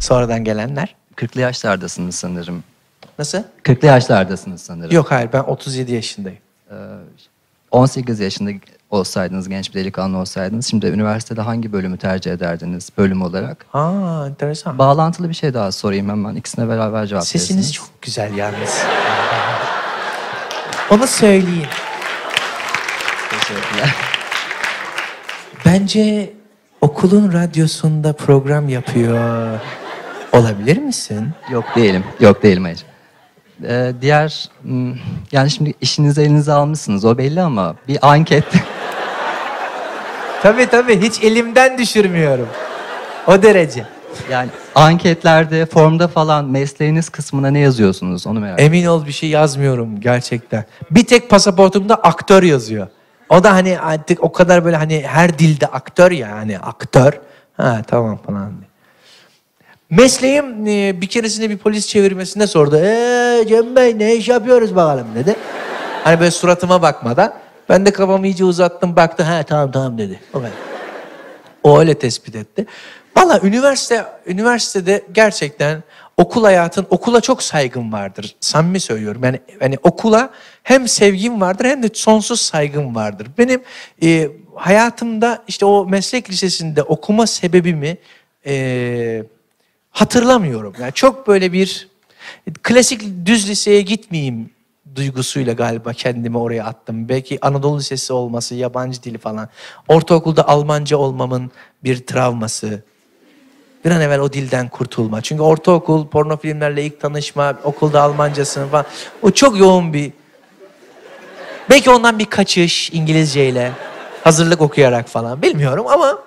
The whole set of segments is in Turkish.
Sonradan gelenler. 40'lı yaşlardasınız sanırım. Nasıl? 40'lı yaşlardasınız sanırım. Yok hayır ben 37 yaşındayım. 18 yaşında olsaydınız, genç bir delikanlı olsaydınız şimdi üniversitede hangi bölümü tercih ederdiniz bölüm olarak? Aa enteresan. Bağlantılı bir şey daha sorayım hemen. İkisine beraber cevap Sesiniz verirsiniz. çok güzel yalnız. Onu söyleyeyim. Teşekkürler. Bence okulun radyosunda program yapıyor. Olabilir misin? Yok değilim. Yok değilim hayır. Ee, diğer hmm, yani şimdi işinizi elinize almışsınız o belli ama bir anket Tabii tabii hiç elimden düşürmüyorum. O derece. yani anketlerde formda falan mesleğiniz kısmına ne yazıyorsunuz onu merak Emin ol bir şey yazmıyorum gerçekten. Bir tek pasaportumda aktör yazıyor. O da hani artık o kadar böyle hani her dilde aktör ya hani aktör. Ha tamam falan diye. Mesleğim e, bir keresinde bir polis çevirmesinde sordu. Eee Cem Bey ne iş yapıyoruz bakalım dedi. Hani böyle suratıma bakmadan. Ben de kafamı iyice uzattım baktı. Ha tamam tamam dedi. O. O öyle tespit etti. Valla üniversite, üniversitede gerçekten okul hayatın, okula çok saygım vardır. Samimi söylüyorum. Yani, yani okula hem sevgim vardır hem de sonsuz saygım vardır. Benim e, hayatımda işte o meslek lisesinde okuma sebebimi e, hatırlamıyorum. Yani çok böyle bir klasik düz liseye gitmeyeyim duygusuyla galiba kendimi oraya attım. Belki Anadolu Lisesi olması, yabancı dili falan. Ortaokulda Almanca olmamın bir travması. Bir an evvel o dilden kurtulma. Çünkü ortaokul, porno filmlerle ilk tanışma, okulda Almancasını falan. O çok yoğun bir... Belki ondan bir kaçış İngilizceyle. Hazırlık okuyarak falan. Bilmiyorum ama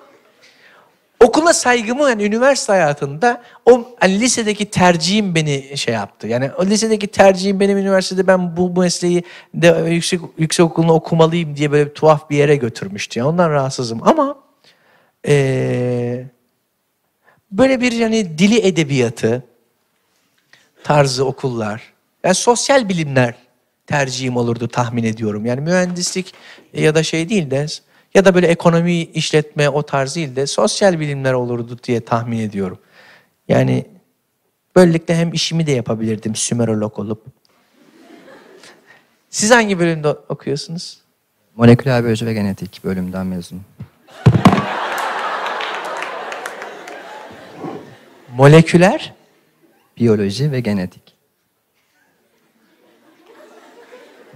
okula saygımı yani üniversite hayatında o hani lisedeki tercihim beni şey yaptı. Yani o lisedeki tercihim benim üniversitede ben bu mesleği de yüksek yüksek okulunu okumalıyım diye böyle bir tuhaf bir yere götürmüştü. Yani ondan rahatsızım ama eee, böyle bir yani dili edebiyatı tarzı okullar. Yani sosyal bilimler tercihim olurdu tahmin ediyorum. Yani mühendislik ya da şey değil de ya da böyle ekonomi işletme o tarz değil de sosyal bilimler olurdu diye tahmin ediyorum. Yani böylelikle hem işimi de yapabilirdim Sümerolog olup. Siz hangi bölümde okuyorsunuz? Moleküler biyoloji ve genetik bölümden mezunum. Moleküler Biyoloji ve genetik.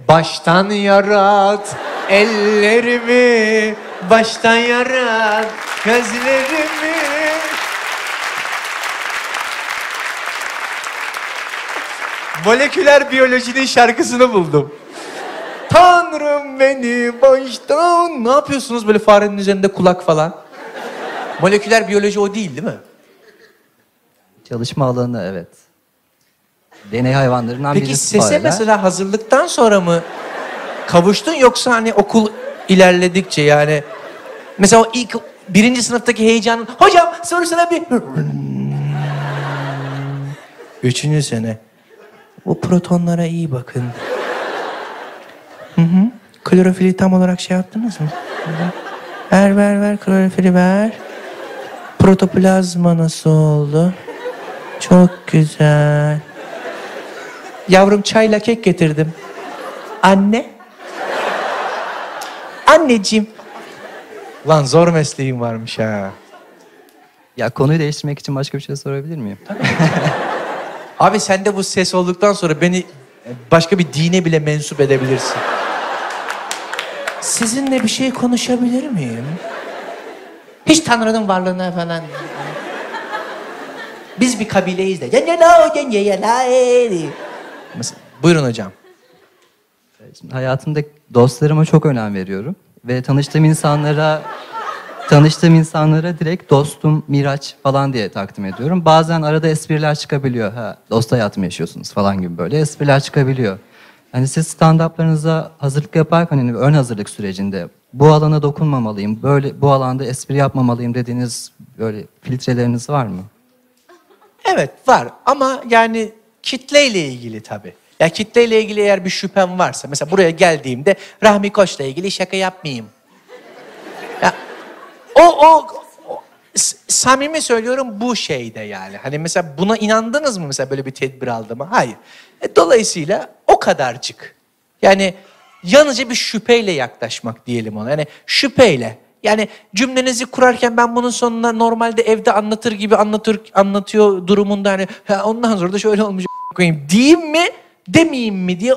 Baştan yarat ellerimi, baştan yarat gözlerimi. Moleküler biyolojinin şarkısını buldum. Tanrım beni baştan... Ne yapıyorsunuz böyle farenin üzerinde kulak falan? Moleküler biyoloji o değil değil mi? Çalışma alanı evet. Deney hayvanlarından Peki birisi sese fareler. mesela hazırlıktan sonra mı kavuştun yoksa hani okul ilerledikçe yani mesela o ilk birinci sınıftaki heyecanın hocam soru sana bir Üçüncü sene. Bu protonlara iyi bakın. Hı hı. Klorofili tam olarak şey yaptınız mı? Ver ver ver klorofili ver. Protoplazma nasıl oldu? Çok güzel. Yavrum çayla kek getirdim. Anne. Anneciğim. Lan zor mesleğim varmış ha. Ya konuyu değiştirmek için başka bir şey sorabilir miyim? Abi sende bu ses olduktan sonra beni başka bir dine bile mensup edebilirsin. Sizinle bir şey konuşabilir miyim? Hiç Tanrı'nın varlığına falan... Biz bir kabileyiz de. Mesela, buyurun hocam. Şimdi hayatımda dostlarıma çok önem veriyorum. Ve tanıştığım insanlara tanıştığım insanlara direkt dostum Miraç falan diye takdim ediyorum. Bazen arada espriler çıkabiliyor. Ha, dost hayatımı yaşıyorsunuz falan gibi böyle espriler çıkabiliyor. Hani siz stand-up'larınıza hazırlık yaparken hani ön hazırlık sürecinde bu alana dokunmamalıyım, böyle bu alanda espri yapmamalıyım dediğiniz böyle filtreleriniz var mı? Evet var ama yani kitleyle ilgili tabii. Ya kitleyle ilgili eğer bir şüphem varsa mesela buraya geldiğimde Rahmi Koç'la ilgili şaka yapmayayım. Ya o o o- samimi söylüyorum bu şeyde yani. Hani mesela buna inandınız mı mesela böyle bir tedbir aldığıma? Hayır. E, dolayısıyla o kadarcık. Yani yalnızca bir şüpheyle yaklaşmak diyelim ona. Yani şüpheyle. Yani cümlenizi kurarken ben bunun sonuna normalde evde anlatır gibi anlatır anlatıyor durumunda hani "Ha, ondan sonra da şöyle olmuş koyayım diyeyim mi demeyeyim mi diye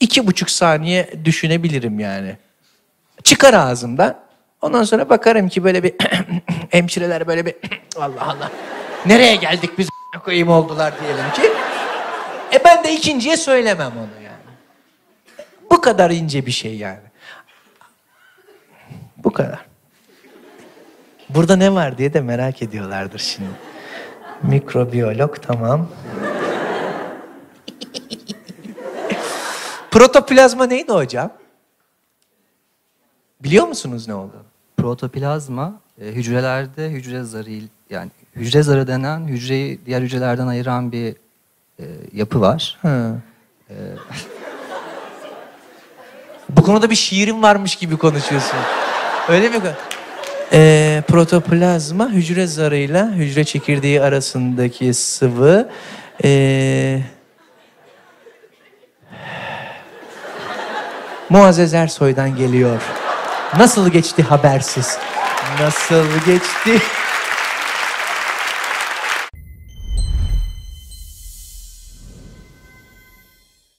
iki buçuk saniye düşünebilirim yani. Çıkar ağzımdan. Ondan sonra bakarım ki böyle bir hemşireler böyle bir Allah Allah. Nereye geldik biz koyayım oldular diyelim ki. E ben de ikinciye söylemem onu yani. Bu kadar ince bir şey yani. Bu kadar. Burada ne var diye de merak ediyorlardır şimdi. Mikrobiyolog tamam. Protoplazma neydi hocam? Biliyor musunuz ne olduğunu? Protoplazma e, hücrelerde hücre zarı yani hücre zarı denen hücreyi diğer hücrelerden ayıran bir e, yapı var. Hı. Bu konuda bir şiirin varmış gibi konuşuyorsun. Öyle mi? Ee, protoplazma hücre zarıyla hücre çekirdeği arasındaki sıvı. Ee, Muazzez Ersoy'dan geliyor. Nasıl geçti habersiz? Nasıl geçti